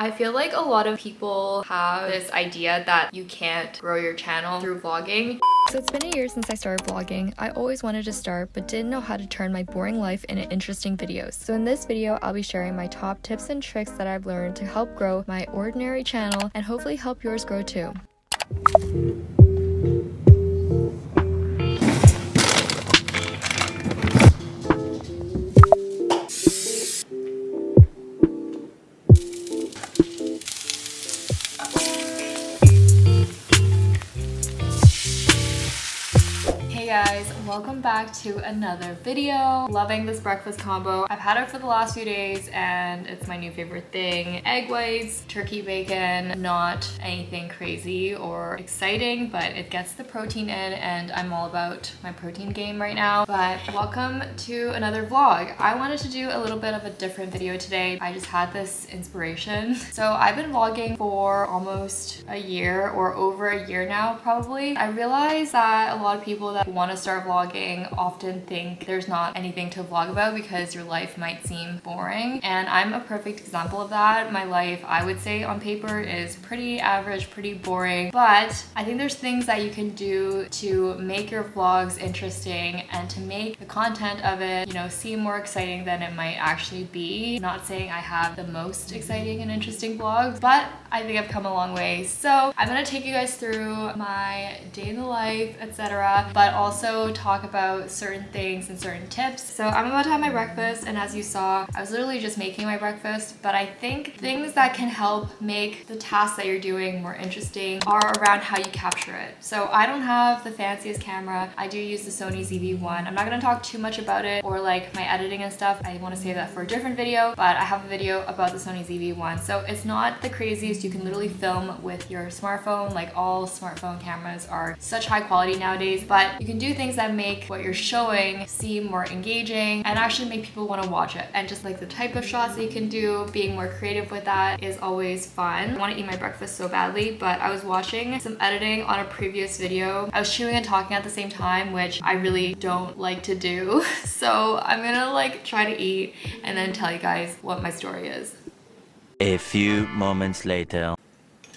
I feel like a lot of people have this idea that you can't grow your channel through vlogging. So it's been a year since I started vlogging. I always wanted to start but didn't know how to turn my boring life into interesting videos. So in this video, I'll be sharing my top tips and tricks that I've learned to help grow my ordinary channel and hopefully help yours grow too. Welcome back to another video. Loving this breakfast combo. I've had it for the last few days and it's my new favorite thing. Egg whites, turkey bacon, not anything crazy or exciting, but it gets the protein in and I'm all about my protein game right now. But welcome to another vlog. I wanted to do a little bit of a different video today. I just had this inspiration. So I've been vlogging for almost a year or over a year now probably. I realized that a lot of people that want to start vlogging often think there's not anything to vlog about because your life might seem boring. And I'm a perfect example of that. My life, I would say on paper, is pretty average, pretty boring. But I think there's things that you can do to make your vlogs interesting and to make the content of it, you know, seem more exciting than it might actually be. not saying I have the most exciting and interesting vlogs, but I think I've come a long way. So I'm gonna take you guys through my day in the life, etc. But also talk about certain things and certain tips. So I'm about to have my breakfast and as you saw, I was literally just making my breakfast, but I think things that can help make the task that you're doing more interesting are around how you capture it. So I don't have the fanciest camera. I do use the Sony ZV-1. I'm not gonna talk too much about it or like my editing and stuff. I wanna save that for a different video, but I have a video about the Sony ZV-1. So it's not the craziest. You can literally film with your smartphone. Like all smartphone cameras are such high quality nowadays, but you can do things that make what you're showing seem more engaging and actually make people want to watch it. And just like the type of shots that you can do, being more creative with that is always fun. I want to eat my breakfast so badly, but I was watching some editing on a previous video. I was chewing and talking at the same time, which I really don't like to do. So I'm gonna like try to eat and then tell you guys what my story is. A few moments later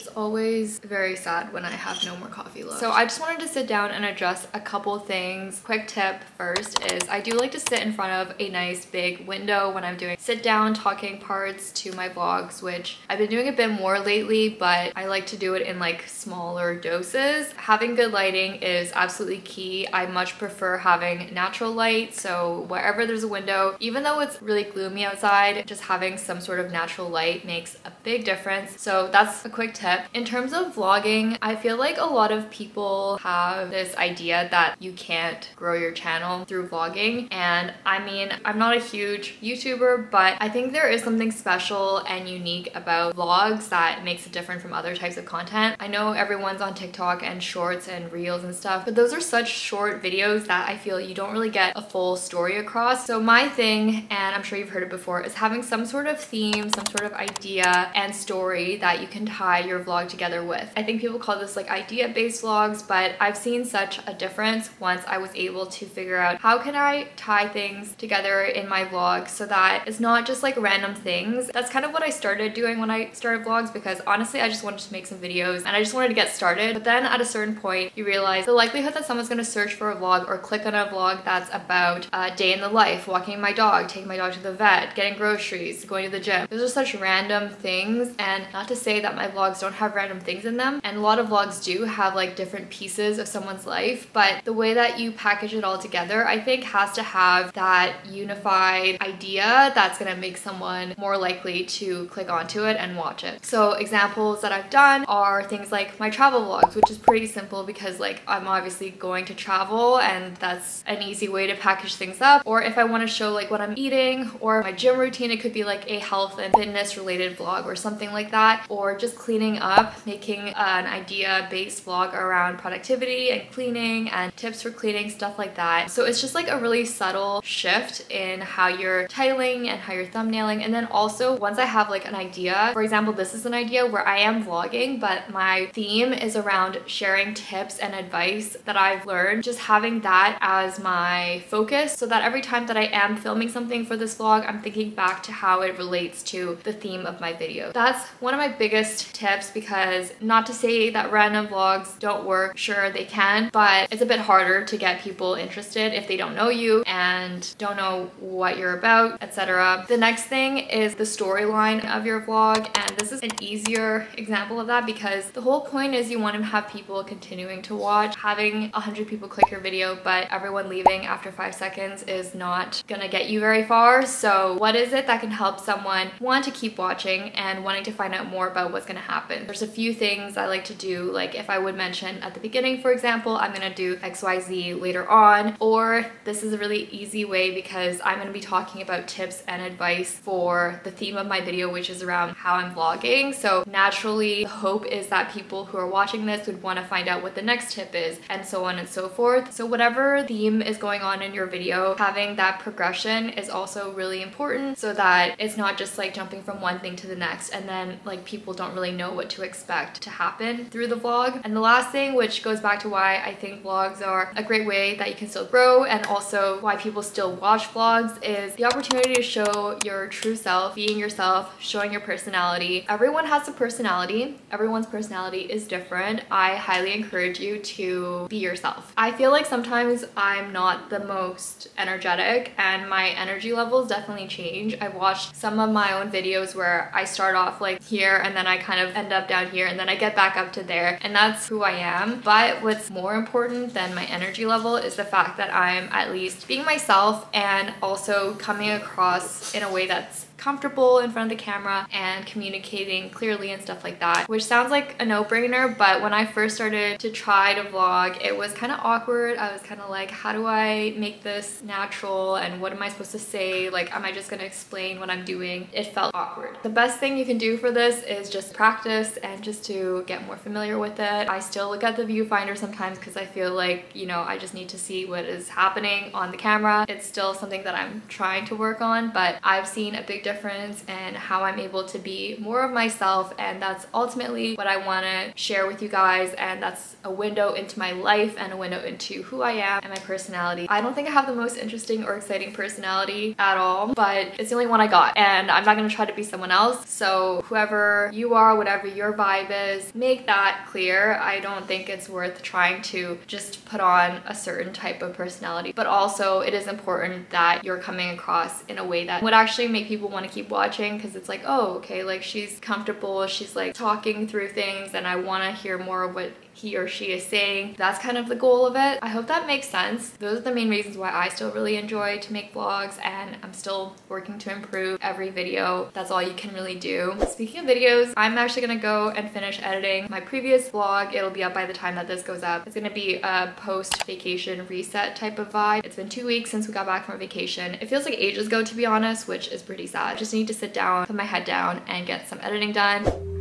always very sad when I have no more coffee left. So I just wanted to sit down and address a couple things. Quick tip first is I do like to sit in front of a nice big window when I'm doing sit down talking parts to my vlogs, which I've been doing a bit more lately, but I like to do it in like smaller doses. Having good lighting is absolutely key. I much prefer having natural light. So wherever there's a window, even though it's really gloomy outside, just having some sort of natural light makes a big difference. So that's a quick tip. In terms of vlogging, I feel like a lot of people have this idea that you can't grow your channel through vlogging. And I mean, I'm not a huge YouTuber, but I think there is something special and unique about vlogs that makes it different from other types of content. I know everyone's on TikTok and shorts and reels and stuff, but those are such short videos that I feel you don't really get a full story across. So my thing, and I'm sure you've heard it before, is having some sort of theme, some sort of idea and story that you can tie your vlog vlog together with. I think people call this like idea-based vlogs, but I've seen such a difference once I was able to figure out how can I tie things together in my vlog so that it's not just like random things. That's kind of what I started doing when I started vlogs because honestly I just wanted to make some videos and I just wanted to get started. But then at a certain point you realize the likelihood that someone's gonna search for a vlog or click on a vlog that's about a day in the life, walking my dog, taking my dog to the vet, getting groceries, going to the gym. Those are such random things and not to say that my vlogs don't have random things in them and a lot of vlogs do have like different pieces of someone's life but the way that you package it all together I think has to have that unified idea that's gonna make someone more likely to click onto it and watch it. So examples that I've done are things like my travel vlogs which is pretty simple because like I'm obviously going to travel and that's an easy way to package things up or if I want to show like what I'm eating or my gym routine it could be like a health and fitness related vlog or something like that or just cleaning up up making an idea based vlog around productivity and cleaning and tips for cleaning, stuff like that. So it's just like a really subtle shift in how you're titling and how you're thumbnailing. And then also once I have like an idea, for example, this is an idea where I am vlogging, but my theme is around sharing tips and advice that I've learned. Just having that as my focus so that every time that I am filming something for this vlog, I'm thinking back to how it relates to the theme of my video. That's one of my biggest tips because not to say that random vlogs don't work, sure they can, but it's a bit harder to get people interested if they don't know you and don't know what you're about, etc. The next thing is the storyline of your vlog and this is an easier example of that because the whole point is you want to have people continuing to watch. Having 100 people click your video but everyone leaving after 5 seconds is not gonna get you very far. So what is it that can help someone want to keep watching and wanting to find out more about what's gonna happen? There's a few things I like to do like if I would mention at the beginning for example I'm gonna do XYZ later on or this is a really easy way because I'm gonna be talking about tips and advice for the theme of my video which is around how I'm vlogging. So naturally the hope is that people who are watching this would want to find out what the next tip is and so on and so forth. So whatever theme is going on in your video, having that progression is also really important so that it's not just like jumping from one thing to the next and then like people don't really know what to expect to happen through the vlog. And the last thing, which goes back to why I think vlogs are a great way that you can still grow and also why people still watch vlogs is the opportunity to show your true self, being yourself, showing your personality. Everyone has a personality. Everyone's personality is different. I highly encourage you to be yourself. I feel like sometimes I'm not the most energetic and my energy levels definitely change. I've watched some of my own videos where I start off like here and then I kind of up down here and then I get back up to there and that's who I am. But what's more important than my energy level is the fact that I'm at least being myself and also coming across in a way that's comfortable in front of the camera and communicating clearly and stuff like that, which sounds like a no-brainer, but when I first started to try to vlog, it was kind of awkward. I was kind of like, how do I make this natural and what am I supposed to say? Like, am I just gonna explain what I'm doing? It felt awkward. The best thing you can do for this is just practice and just to get more familiar with it. I still look at the viewfinder sometimes because I feel like, you know, I just need to see what is happening on the camera. It's still something that I'm trying to work on, but I've seen a big difference in how I'm able to be more of myself and that's ultimately what I want to share with you guys and that's a window into my life and a window into who I am and my personality. I don't think I have the most interesting or exciting personality at all but it's the only one I got and I'm not going to try to be someone else so whoever you are, whatever your vibe is, make that clear. I don't think it's worth trying to just put on a certain type of personality but also it is important that you're coming across in a way that would actually make people want want to keep watching because it's like, oh, okay, like she's comfortable, she's like talking through things and I want to hear more of what he or she is saying. That's kind of the goal of it. I hope that makes sense. Those are the main reasons why I still really enjoy to make vlogs and I'm still working to improve every video. That's all you can really do. Speaking of videos, I'm actually gonna go and finish editing my previous vlog. It'll be up by the time that this goes up. It's gonna be a post-vacation reset type of vibe. It's been two weeks since we got back from vacation. It feels like ages ago to be honest, which is pretty sad. Just need to sit down, put my head down and get some editing done.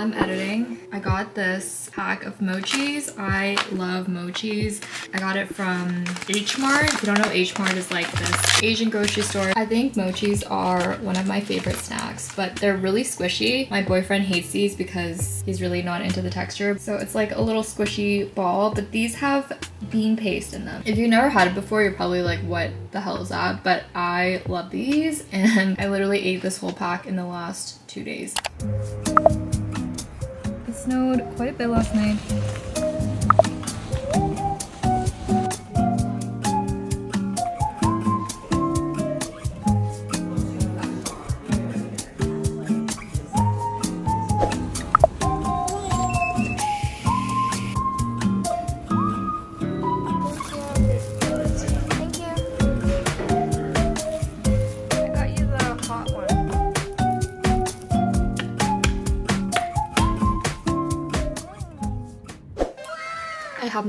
I'm editing. I got this pack of mochis. I love mochis. I got it from H Mart. If you don't know, H Mart is like this Asian grocery store. I think mochis are one of my favorite snacks, but they're really squishy. My boyfriend hates these because he's really not into the texture. So it's like a little squishy ball, but these have bean paste in them. If you've never had it before, you're probably like, what the hell is that? But I love these and I literally ate this whole pack in the last two days snowed quite a bit last night.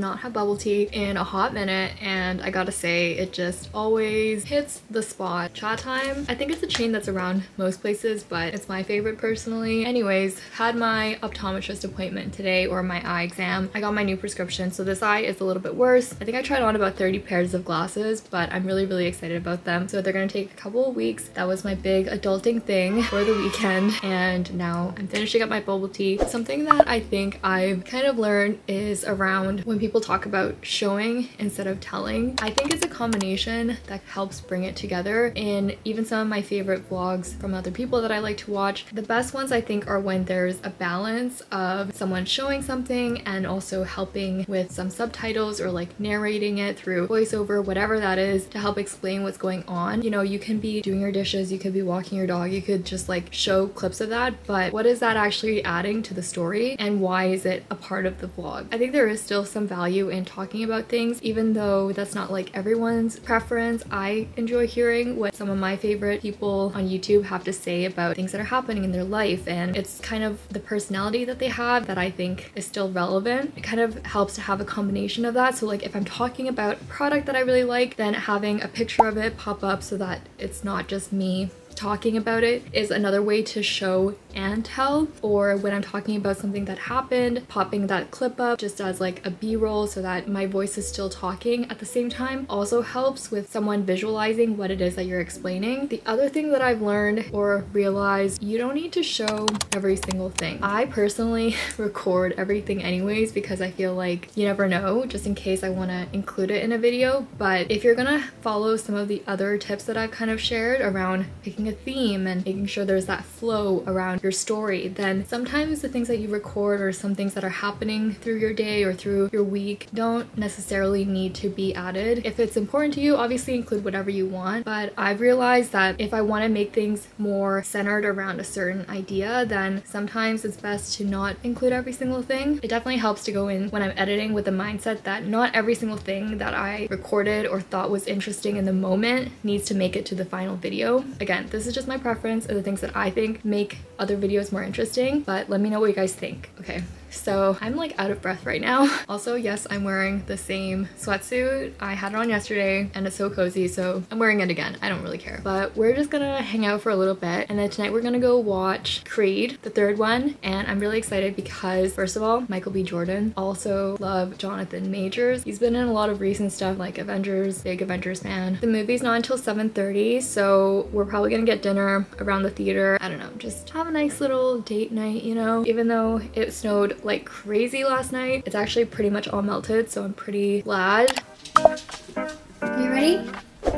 Not had bubble tea in a hot minute and I gotta say it just always hits the spot. Chatime, I think it's a chain that's around most places but it's my favorite personally. Anyways, had my optometrist appointment today or my eye exam. I got my new prescription so this eye is a little bit worse. I think I tried on about 30 pairs of glasses but I'm really really excited about them. So they're gonna take a couple of weeks. That was my big adulting thing for the weekend and now I'm finishing up my bubble tea. Something that I think I've kind of learned is around when people talk about showing instead of telling. I think it's a combination that helps bring it together in even some of my favorite vlogs from other people that I like to watch. The best ones I think are when there's a balance of someone showing something and also helping with some subtitles or like narrating it through voiceover, whatever that is to help explain what's going on. You know, you can be doing your dishes, you could be walking your dog, you could just like show clips of that, but what is that actually adding to the story and why is it a part of the vlog? I think there is still some value in talking about things, even though that's not like everyone's preference. I enjoy hearing what some of my favorite people on YouTube have to say about things that are happening in their life, and it's kind of the personality that they have that I think is still relevant. It kind of helps to have a combination of that. So like if I'm talking about a product that I really like, then having a picture of it pop up so that it's not just me talking about it is another way to show and tell or when I'm talking about something that happened popping that clip up just as like a b-roll so that my voice is still talking at the same time also helps with someone visualizing what it is that you're explaining. The other thing that I've learned or realized you don't need to show every single thing. I personally record everything anyways because I feel like you never know just in case I want to include it in a video but if you're gonna follow some of the other tips that I've kind of shared around picking a a theme and making sure there's that flow around your story, then sometimes the things that you record or some things that are happening through your day or through your week don't necessarily need to be added. If it's important to you, obviously include whatever you want, but I've realized that if I want to make things more centered around a certain idea, then sometimes it's best to not include every single thing. It definitely helps to go in when I'm editing with the mindset that not every single thing that I recorded or thought was interesting in the moment needs to make it to the final video. Again, this is just my preference of the things that I think make other videos more interesting, but let me know what you guys think. Okay, so I'm like out of breath right now. Also, yes, I'm wearing the same sweatsuit. I had it on yesterday and it's so cozy, so I'm wearing it again. I don't really care. But we're just gonna hang out for a little bit and then tonight we're gonna go watch Creed, the third one. And I'm really excited because first of all, Michael B. Jordan. Also love Jonathan Majors. He's been in a lot of recent stuff like Avengers, big Avengers fan. The movie's not until 7.30, so we're probably gonna get dinner around the theater. I don't know, just have a nice little date night, you know? Even though it snowed like crazy last night. It's actually pretty much all melted, so I'm pretty glad. Are you ready?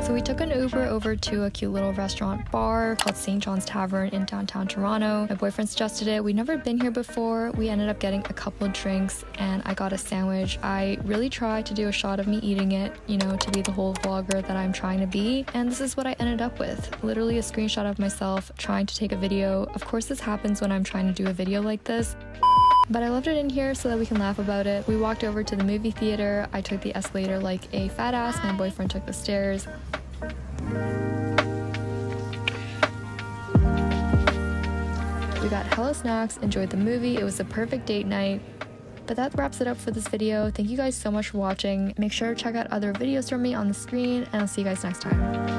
So we took an Uber over to a cute little restaurant bar called St. John's Tavern in downtown Toronto. My boyfriend suggested it. We'd never been here before. We ended up getting a couple drinks and I got a sandwich. I really tried to do a shot of me eating it, you know, to be the whole vlogger that I'm trying to be. And this is what I ended up with. Literally a screenshot of myself trying to take a video. Of course this happens when I'm trying to do a video like this. But I left it in here so that we can laugh about it. We walked over to the movie theater. I took the escalator like a fat ass. My boyfriend took the stairs. We got hella snacks, enjoyed the movie. It was a perfect date night. But that wraps it up for this video. Thank you guys so much for watching. Make sure to check out other videos from me on the screen, and I'll see you guys next time.